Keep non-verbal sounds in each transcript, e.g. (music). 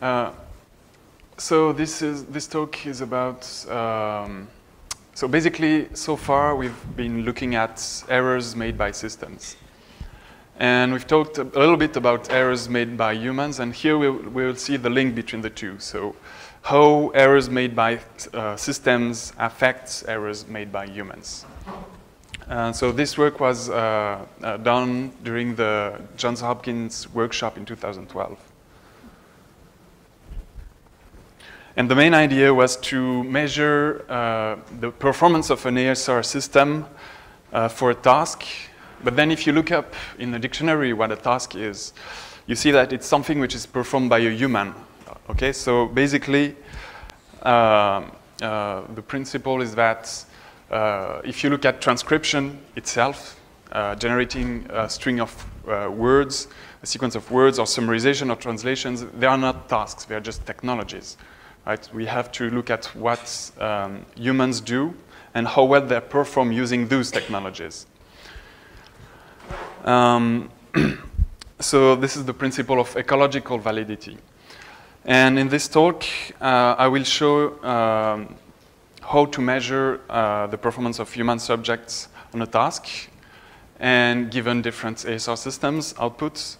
Uh, so this is this talk is about. Um, so basically, so far we've been looking at errors made by systems, and we've talked a little bit about errors made by humans, and here we'll, we'll see the link between the two. So how errors made by uh, systems affect errors made by humans. Uh, so this work was uh, uh, done during the Johns Hopkins workshop in 2012. And the main idea was to measure uh, the performance of an ASR system uh, for a task. But then if you look up in the dictionary what a task is, you see that it's something which is performed by a human. Okay, so basically, uh, the principle is that uh, if you look at transcription itself, uh, generating a string of uh, words, a sequence of words, or summarization or translations, they are not tasks, they are just technologies. Right? We have to look at what um, humans do and how well they perform using those technologies. Um, (clears throat) so this is the principle of ecological validity. And in this talk, uh, I will show um, how to measure uh, the performance of human subjects on a task and given different ASR systems outputs,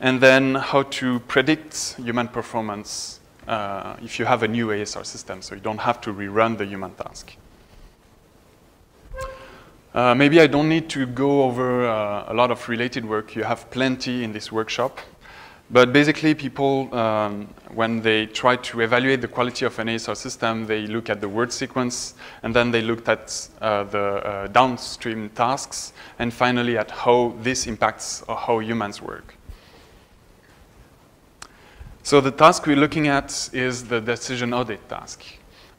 and then how to predict human performance uh, if you have a new ASR system, so you don't have to rerun the human task. Uh, maybe I don't need to go over uh, a lot of related work. You have plenty in this workshop. But basically, people, um, when they try to evaluate the quality of an ASR system, they look at the word sequence, and then they looked at uh, the uh, downstream tasks, and finally at how this impacts how humans work. So the task we're looking at is the decision audit task.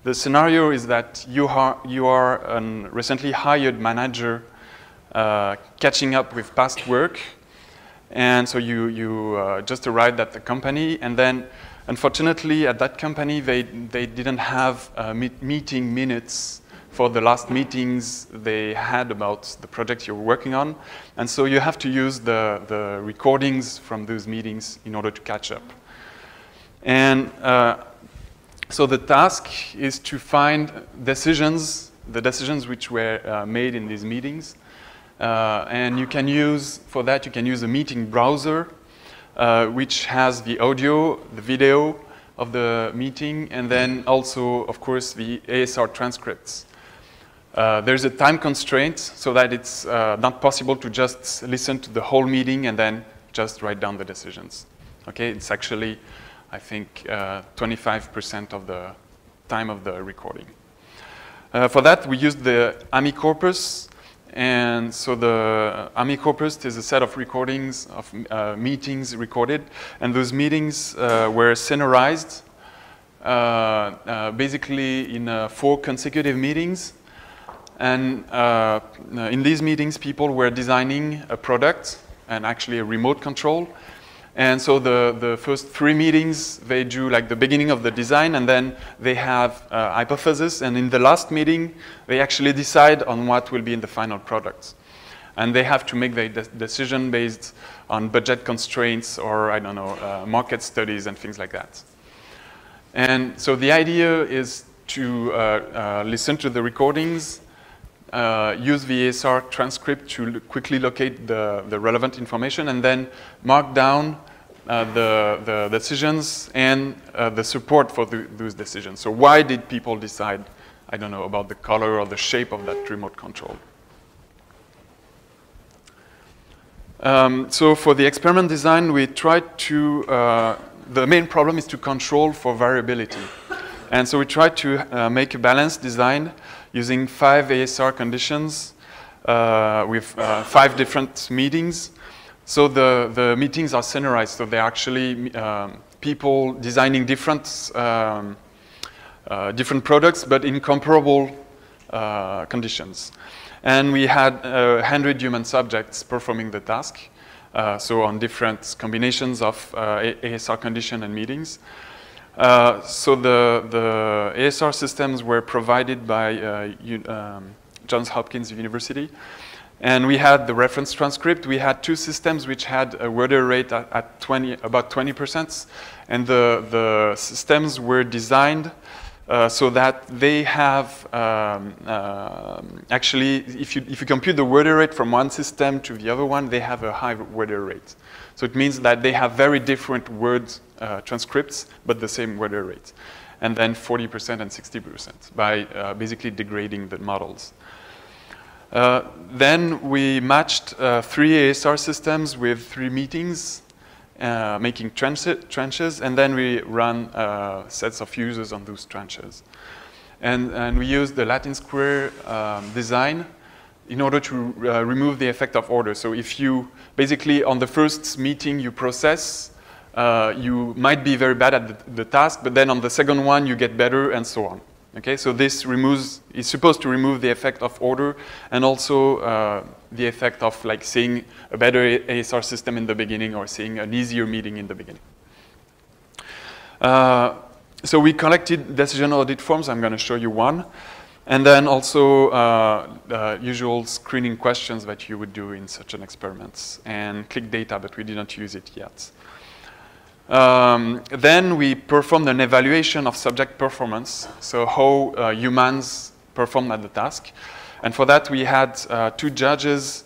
The scenario is that you are, you are a recently hired manager uh, catching up with past work, and so you, you uh, just arrived at the company, and then unfortunately at that company, they, they didn't have uh, meet meeting minutes for the last meetings they had about the project you're working on. And so you have to use the, the recordings from those meetings in order to catch up. And uh, so the task is to find decisions, the decisions which were uh, made in these meetings, uh, and you can use, for that, you can use a meeting browser, uh, which has the audio, the video of the meeting, and then also, of course, the ASR transcripts. Uh, there's a time constraint so that it's uh, not possible to just listen to the whole meeting and then just write down the decisions. Okay, it's actually, I think, 25% uh, of the time of the recording. Uh, for that, we used the AMI corpus, and so the AMI corpus is a set of recordings of uh, meetings recorded, and those meetings uh, were scenariized uh, uh basically in four consecutive meetings. And in these meetings, people were designing a product and actually a remote control. And so the, the first three meetings, they do like the beginning of the design, and then they have a hypothesis. And in the last meeting, they actually decide on what will be in the final products. And they have to make their de decision based on budget constraints or, I don't know, uh, market studies and things like that. And so the idea is to uh, uh, listen to the recordings, uh, use the ASR transcript to quickly locate the, the relevant information and then mark down uh, the, the decisions and uh, the support for the, those decisions. So why did people decide, I don't know, about the color or the shape of that remote control? Um, so for the experiment design, we tried to, uh, the main problem is to control for variability. And so we tried to uh, make a balanced design using five ASR conditions uh, with uh, five different meetings. So the, the meetings are scenarized, so they're actually um, people designing different, um, uh, different products, but in comparable uh, conditions. And we had 100 uh, human subjects performing the task, so on different combinations of ASR condition and meetings. Uh, so the, the ASR systems were provided by uh, um, Johns Hopkins University. And we had the reference transcript. We had two systems which had a word error rate at, at 20, about 20%. And the, the systems were designed uh, so that they have um, uh, actually, if you, if you compute the word error rate from one system to the other one, they have a high word error rate. So it means that they have very different word uh, transcripts, but the same word error rate. And then 40% and 60% by uh, basically degrading the models. Uh, then we matched three ASR systems with three meetings uh, making trenches, and then we run uh, sets of users on those trenches. And, and we use the Latin square um, design in order to uh, remove the effect of order. So if you, basically on the first meeting you process, uh, you might be very bad at the, the task, but then on the second one you get better and so on. Okay, so this removes, is supposed to remove the effect of order and also uh, the effect of like seeing a better ASR system in the beginning or seeing an easier meeting in the beginning. Uh, so we collected decision audit forms. I'm going to show you one. And then also uh, the usual screening questions that you would do in such an experiment and click data, but we didn't use it yet. Um, then we performed an evaluation of subject performance, so how uh, humans performed at the task. And for that, we had uh, two judges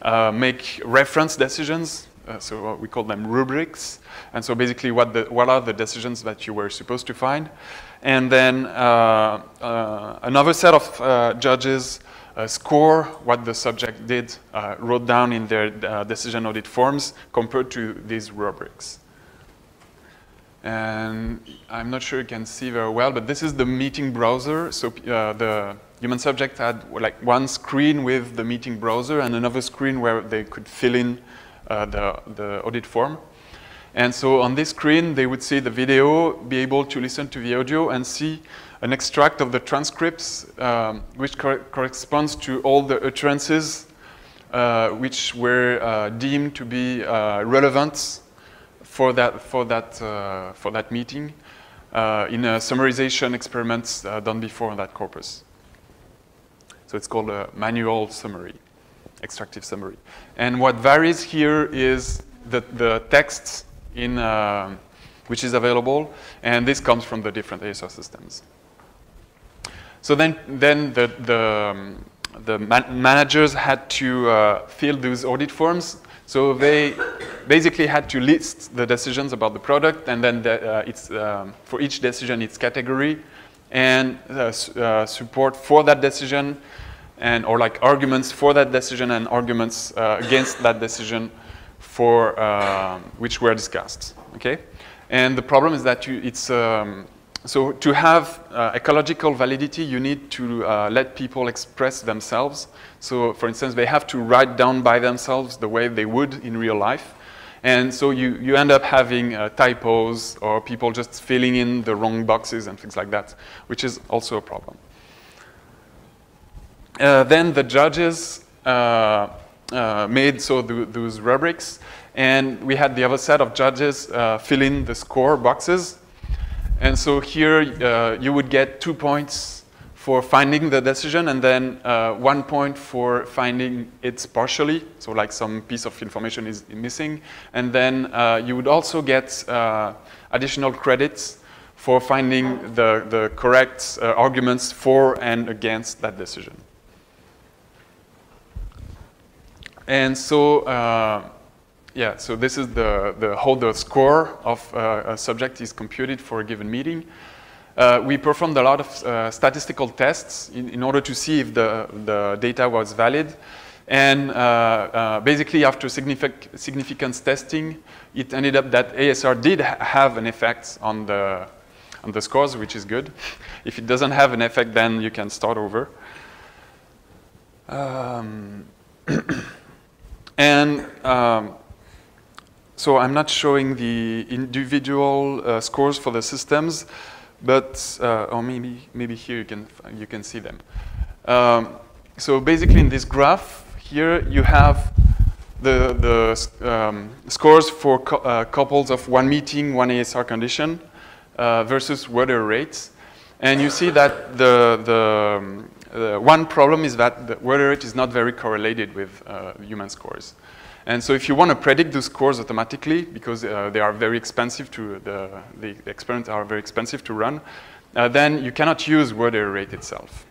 uh, make reference decisions, uh, so we call them rubrics. And so basically, what, the, what are the decisions that you were supposed to find? And then uh, uh, another set of judges score what the subject did, wrote down in their decision audit forms compared to these rubrics. And I'm not sure you can see very well, but this is the meeting browser. So uh, the human subject had like one screen with the meeting browser and another screen where they could fill in uh, the, the audit form. And so on this screen, they would see the video, be able to listen to the audio and see an extract of the transcripts, um, which cor corresponds to all the utterances uh, which were uh, deemed to be uh, relevant for that, for that, uh, for that meeting uh, in a summarization experiment uh, done before on that corpus. So it's called a manual summary, extractive summary. And what varies here is the, the text in, uh, which is available, and this comes from the different ASR systems. So then, then the, the, um, the man managers had to uh, fill those audit forms so they basically had to list the decisions about the product and then the, uh, it's, um, for each decision its category and uh, uh, support for that decision and or like arguments for that decision and arguments uh, against that decision for um, which were discussed. Okay, and the problem is that you, it's um, so to have uh, ecological validity, you need to uh, let people express themselves. So for instance, they have to write down by themselves the way they would in real life. And so you, you end up having uh, typos or people just filling in the wrong boxes and things like that, which is also a problem. Uh, then the judges uh, uh, made so th those rubrics, and we had the other set of judges fill in the score boxes and so here uh, you would get two points for finding the decision and then uh, one point for finding it partially, so like some piece of information is missing. And then uh, you would also get uh, additional credits for finding the, the correct uh, arguments for and against that decision. And so uh, yeah, so this is the, the how the score of uh, a subject is computed for a given meeting. Uh, we performed a lot of uh, statistical tests in, in, order to see if the, the data was valid. And uh, uh, basically, after signific significance testing, it ended up that ASR did ha have an effect on the, on the scores, which is good. If it doesn't have an effect, then you can start over. Um, (coughs) and um, so I'm not showing the individual uh, scores for the systems, but, uh, or maybe, maybe here you can, you can see them. Um, so basically in this graph here, you have the, the um, scores for uh, couples of one meeting, one ASR condition uh, versus error rates. And you see that the, the, um, uh, one problem is that the word rate is not very correlated with uh, human scores. And so if you want to predict those scores automatically, because uh, they are very expensive to, the, the experiments are very expensive to run, uh, then you cannot use word error rate itself.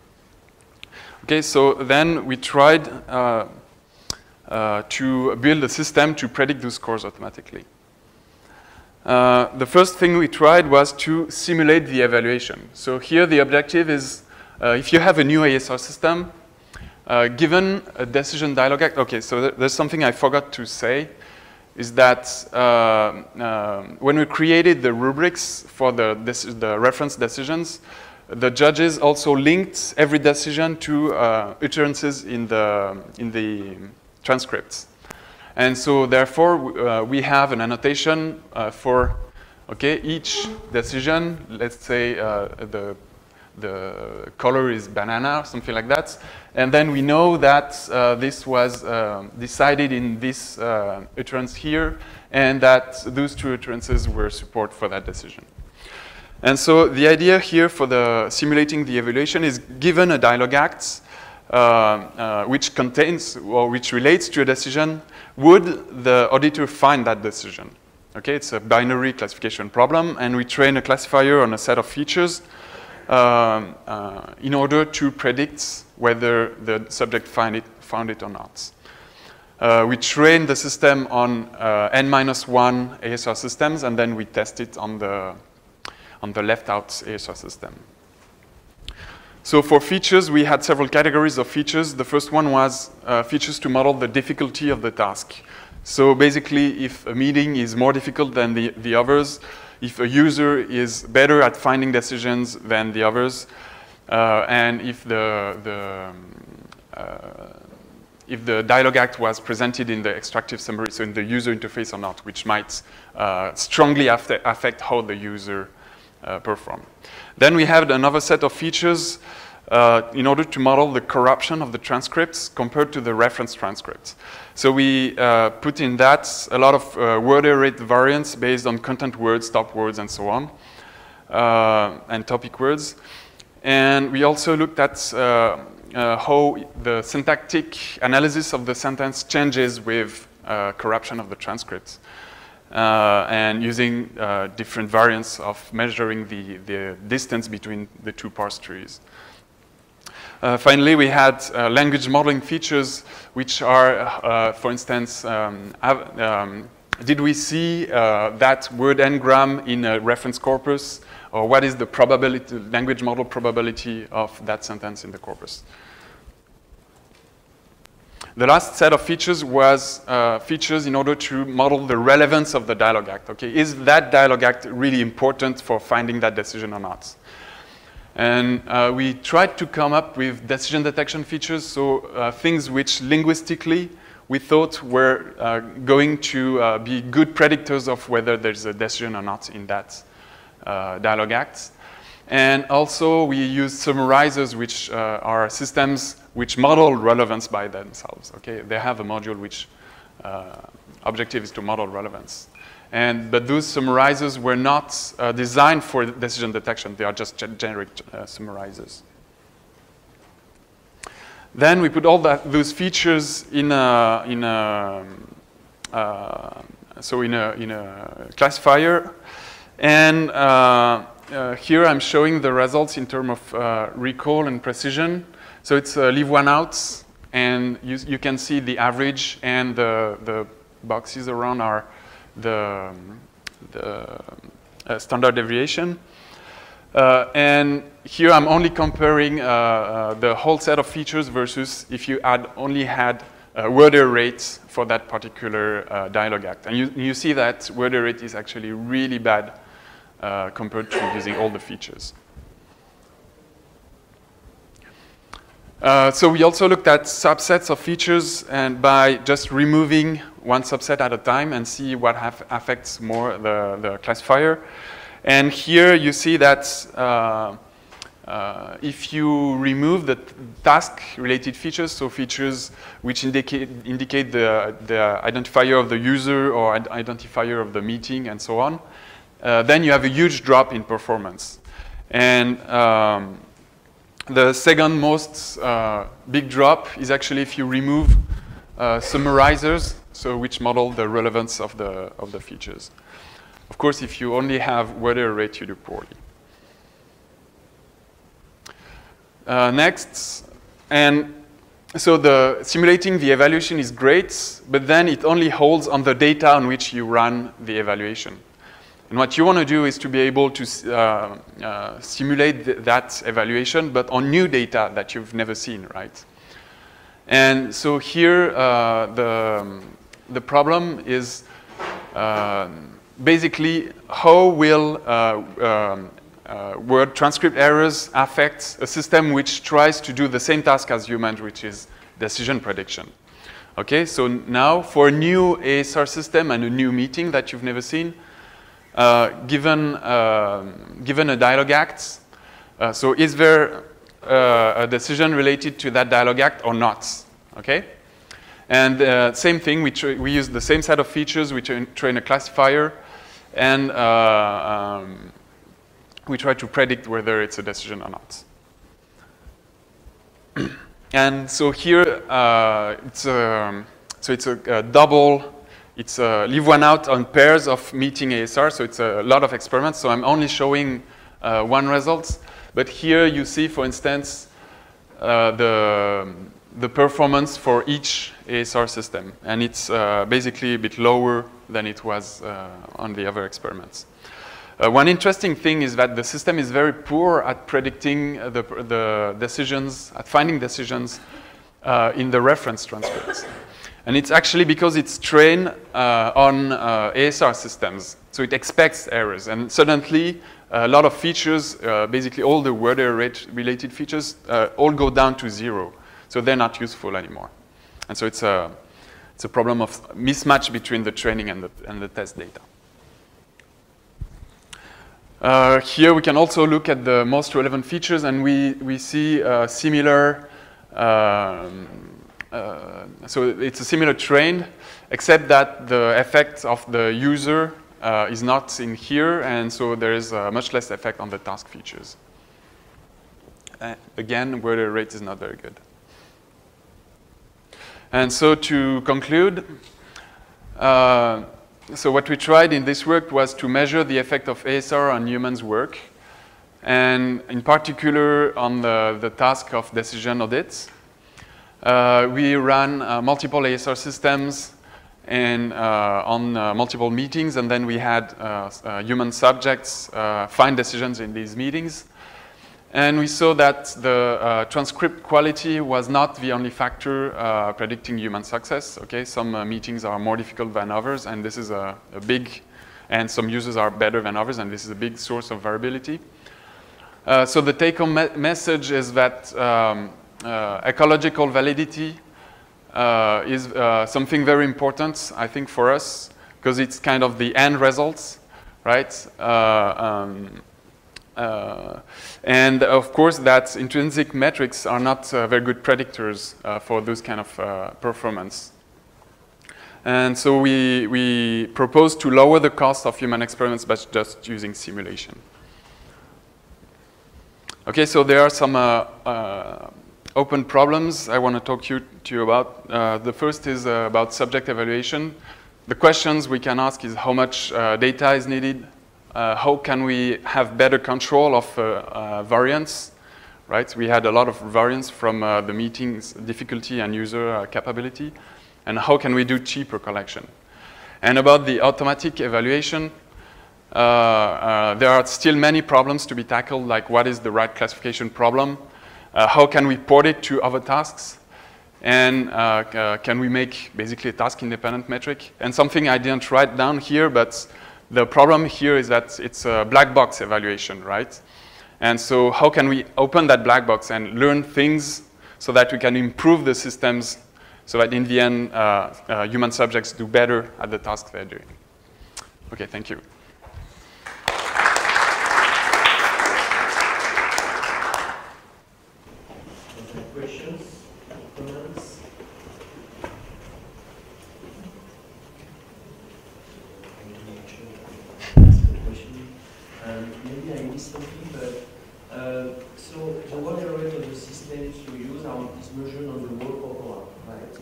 Okay, so then we tried uh, uh, to build a system to predict those scores automatically. Uh, the first thing we tried was to simulate the evaluation. So here the objective is uh, if you have a new ASR system, uh, given a decision dialog act, okay, so th there's something I forgot to say, is that uh, uh, when we created the rubrics for the, the reference decisions, the judges also linked every decision to uh, utterances in the, in the transcripts. And so therefore, uh, we have an annotation uh, for okay, each decision, let's say the the color is banana, something like that. And then we know that uh, this was uh, decided in this uh, utterance here, and that those two utterances were support for that decision. And so the idea here for the simulating the evaluation is given a dialog act uh, uh, which contains or which relates to a decision, would the auditor find that decision? Okay, it's a binary classification problem, and we train a classifier on a set of features um, uh, in order to predict whether the subject find it, found it or not. Uh, we train the system on uh, n-1 ASR systems, and then we test it on the, on the left-out ASR system. So for features, we had several categories of features. The first one was uh, features to model the difficulty of the task. So basically, if a meeting is more difficult than the, the others, if a user is better at finding decisions than the others, uh, and if the, the uh, if the dialog act was presented in the extractive summary, so in the user interface or not, which might uh, strongly affect how the user uh, perform. Then we have another set of features uh, in order to model the corruption of the transcripts compared to the reference transcripts. So we uh, put in that a lot of uh, word error rate variants based on content words, stop words, and so on, uh, and topic words. And we also looked at uh, how the syntactic analysis of the sentence changes with corruption of the transcripts. and using different variants of measuring the, the distance between the two parse trees. Uh, finally, we had uh, language modeling features, which are, uh, for instance, um, um, did we see uh, that word n-gram in a reference corpus, or what is the probability, language model probability of that sentence in the corpus? The last set of features was uh, features in order to model the relevance of the dialog act. Okay, is that dialog act really important for finding that decision or not? And uh, we tried to come up with decision detection features, so uh, things which linguistically we thought were uh, going to uh, be good predictors of whether there's a decision or not in that uh, dialog act. And also we use summarizers, which uh, are systems which model relevance by themselves. Okay, they have a module which objective is to model relevance. And, but those summarizers were not uh, designed for decision detection. They are just generic uh, summarizers. Then we put all that, those features in a, in a, uh, so in a, in a classifier. And uh, uh, here I'm showing the results in terms of uh, recall and precision. So it's leave one out, and you, you can see the average and the, the boxes around are the, the uh, standard deviation. Uh, and here I'm only comparing uh, uh, the whole set of features versus if you had only had uh, word error rates for that particular uh, dialog act. And you, you see that word error rate is actually really bad compared to using all the features. So we also looked at subsets of features and by just removing one subset at a time and see what affects more the, the classifier. And here you see that uh, uh, if you remove the task-related features, so features which indicate, indicate the, the identifier of the user or identifier of the meeting and so on, uh, then you have a huge drop in performance. And um, the second most uh, big drop is actually if you remove uh, summarizers, so which model the relevance of the, of the features. Of course, if you only have error rate, you do poorly. Uh, next, and so the simulating the evaluation is great, but then it only holds on the data on which you run the evaluation. And what you want to do is to be able to uh, uh, simulate th that evaluation, but on new data that you've never seen, right? And so here, uh, the, the problem is uh, basically how will uh, um, uh, word transcript errors affect a system which tries to do the same task as humans, which is decision prediction. Okay, so now for a new ASR system and a new meeting that you've never seen, uh, given, uh, given a dialogue act, uh, so is there a decision related to that dialogue act or not? Okay? And uh, same thing, we, we use the same set of features, we tra train a classifier, and uh, um, we try to predict whether it's a decision or not. (clears throat) and so here, uh, it's a, so it's a, a double it's uh, leave one out on pairs of meeting ASR, so it's a lot of experiments. So I'm only showing uh, one result. But here you see, for instance, uh, the, the performance for each ASR system. And it's uh, basically a bit lower than it was uh, on the other experiments. Uh, one interesting thing is that the system is very poor at predicting the, the decisions, at finding decisions in the reference transcripts. And it's actually because it's trained uh, on uh, ASR systems. So it expects errors. And suddenly, a lot of features, uh, basically all the word error related features, uh, all go down to zero. So they're not useful anymore. And so it's a, it's a problem of mismatch between the training and the, and the test data. Uh, here we can also look at the most relevant features, and we, we see uh, similar um, uh, so it's a similar train, except that the effect of the user uh, is not in here, and so there is uh, much less effect on the task features. again, word error rate is not very good. And so to conclude, uh, so what we tried in this work was to measure the effect of ASR on humans' work, and in particular on the, the task of decision audits. Uh, we ran uh, multiple ASR systems and uh, on multiple meetings, and then we had human subjects find decisions in these meetings. And we saw that the uh, transcript quality was not the only factor uh, predicting human success. Okay, some uh, meetings are more difficult than others, and this is a, a, big, and some users are better than others, and this is a big source of variability. so the take-home me message is that um, uh, ecological validity uh, is uh, something very important, I think, for us, because it's kind of the end results, right? Um, uh, and of course, that intrinsic metrics are not uh, very good predictors uh, for those kind of performance. And so we, we propose to lower the cost of human experiments by just using simulation. Okay, so there are some open problems I want to talk you, to you about. Uh, the first is uh, about subject evaluation. The questions we can ask is how much uh, data is needed, uh, how can we have better control of uh, uh, variance, right? We had a lot of variance from the meetings difficulty and user capability, and how can we do cheaper collection. And about the automatic evaluation, there are still many problems to be tackled, like what is the right classification problem, uh, how can we port it to other tasks? And uh, uh, can we make basically a task-independent metric? And something I didn't write down here, but the problem here is that it's a black box evaluation, right? And so how can we open that black box and learn things so that we can improve the systems so that in the end, uh, uh, human subjects do better at the task they're doing. Okay, thank you. maybe I missed something, but uh, so the word error rate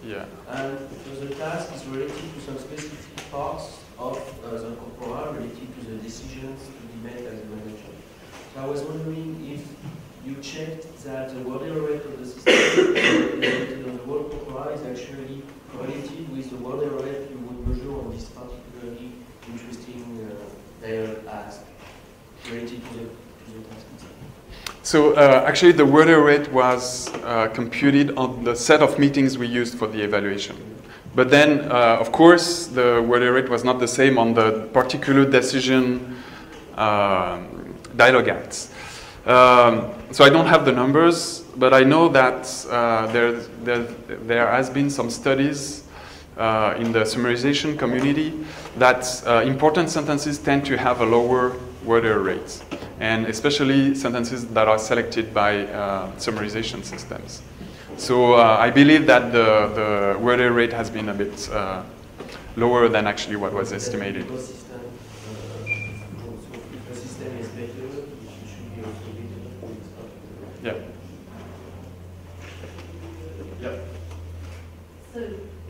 Yeah. And so the task is related to some specific parts of uh, the program related to the decisions to be made as a manager. So I was wondering if you checked that the error rate of the system (coughs) related on the whole program is actually correlated with the error rate you would measure on this particularly interesting uh, dialogue acts related to the, to the task itself. So uh, actually the word error rate was uh, computed on the set of meetings we used for the evaluation. But then, uh, of course, the word error rate was not the same on the particular decision um, dialogue acts. Um, so I don't have the numbers, but I know that uh, there, there, there has been some studies uh, in the summarization community that uh, important sentences tend to have a lower word error rate, and especially sentences that are selected by uh, summarization systems. So uh, I believe that the, the word error rate has been a bit uh, lower than actually what was estimated. Because system, uh, so if the system is better, it should be also better with this particular. Yeah. Yeah. So,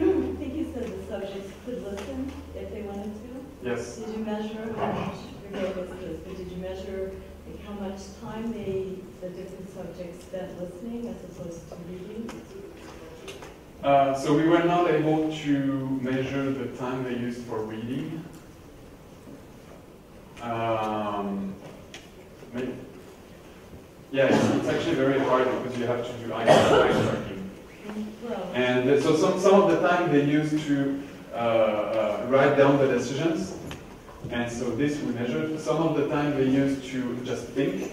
I think you said the subjects could listen if they wanted to. Yes. Did you measure, how much, regardless of this, but did you measure like, how much time they, the different subjects spent listening as opposed to reading? Uh, so we were not able to measure the time they used for reading. Um. Yeah, it's, it's actually very hard because you have to do eye tracking. Well, And so some, some of the time they used to uh, uh, write down the decisions. And so this we measured. Some of the time they used to just think,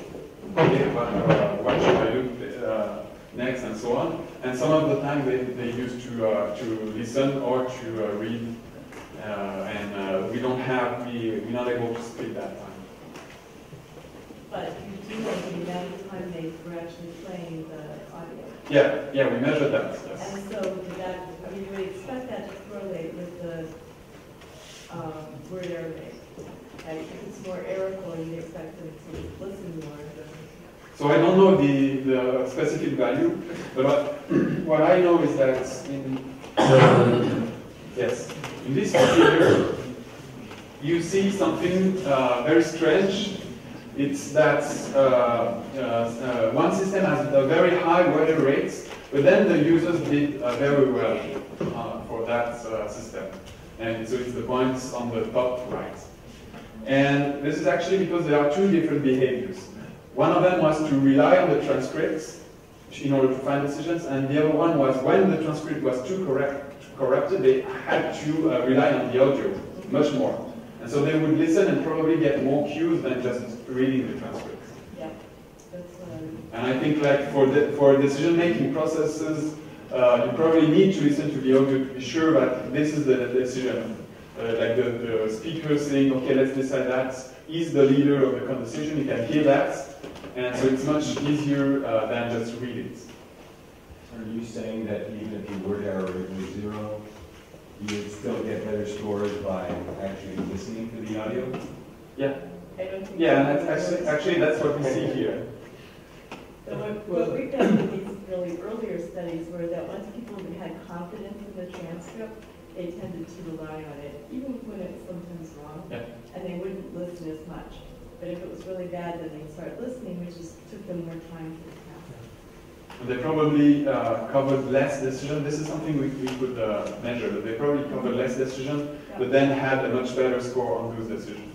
okay, what, uh, what should I do uh, next and so on. And some of the time they, they used to, uh, to listen or to uh, read. Uh, and uh, we don't have, we, we're not able to split that time. but you do know the amount of time they were actually playing the audio. Yeah, yeah, we measured that, yes. And so did that, I mean, you would expect that to correlate with the um, word error rate. So I don't know the, the specific value, but (clears throat) what, I know is that in (coughs) yes, in this figure, you see something uh, very strange. It's that uh, uh, uh, one system has a very high weather rates, but then the users did uh, very well uh, for that system. And so it's the points on the top right. And this is actually because there are two different behaviors. One of them was to rely on the transcripts in order to find decisions, and the other one was when the transcript was too correct, corrupted, they had to uh, rely on the audio much more. And so they would listen and probably get more cues than just reading the transcript. Yeah, that's, um, And I think like for, the, for decision-making processes, uh, you probably need to listen to the audio to be sure that this is the decision. Uh, like the, the speaker saying, okay, let's decide that. He's the leader of the conversation, you can hear that. And so it's much easier uh, than just read it. Are you saying that even if the word error rate was zero, you would still get better scores by actually listening to the audio? Yeah, I don't think. yeah, that's actually, actually that's what we see here. So what, what we've done with these really earlier studies were that once people had confidence in the transcript, they tended to rely on it, even when it's sometimes wrong. Yeah. And they wouldn't listen as much. But if it was really bad, then they'd start listening, which just took them more time to the task. They probably uh, covered less decision. This is something we, we could uh, measure. That they probably covered less decision, but then had a much better score on those decisions.